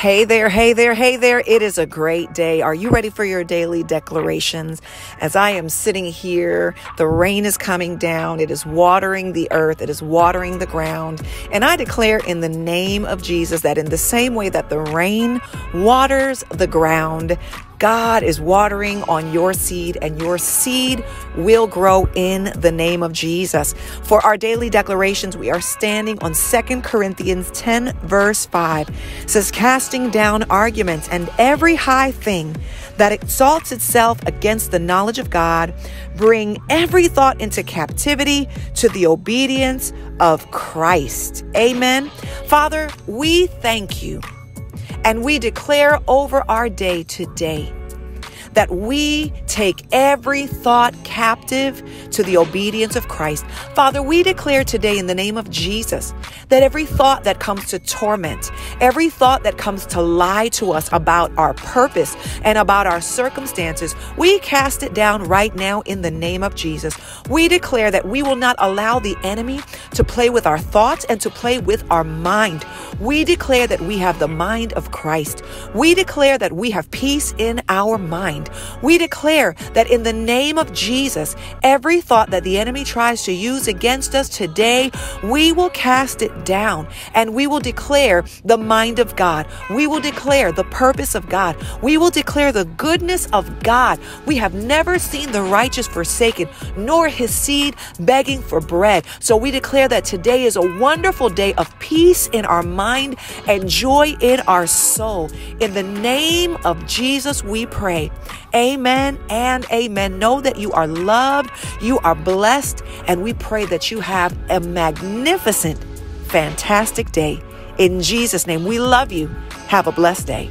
Hey there, hey there, hey there. It is a great day. Are you ready for your daily declarations? As I am sitting here, the rain is coming down. It is watering the earth. It is watering the ground. And I declare in the name of Jesus that in the same way that the rain waters the ground, God is watering on your seed, and your seed will grow in the name of Jesus. For our daily declarations, we are standing on Second Corinthians 10, verse 5. It says, Casting down arguments and every high thing that exalts itself against the knowledge of God, bring every thought into captivity to the obedience of Christ. Amen. Father, we thank you and we declare over our day today that we take every thought captive to the obedience of Christ. Father, we declare today in the name of Jesus that every thought that comes to torment, every thought that comes to lie to us about our purpose and about our circumstances, we cast it down right now in the name of Jesus. We declare that we will not allow the enemy to play with our thoughts and to play with our mind. We declare that we have the mind of Christ. We declare that we have peace in our mind. We declare that in the name of Jesus, every thought that the enemy tries to use against us today, we will cast it down and we will declare the mind of God. We will declare the purpose of God. We will declare the goodness of God. We have never seen the righteous forsaken, nor his seed begging for bread. So we declare that today is a wonderful day of peace in our mind and joy in our soul. In the name of Jesus, we pray. Amen and amen. Know that you are loved, you are blessed, and we pray that you have a magnificent fantastic day. In Jesus' name, we love you. Have a blessed day.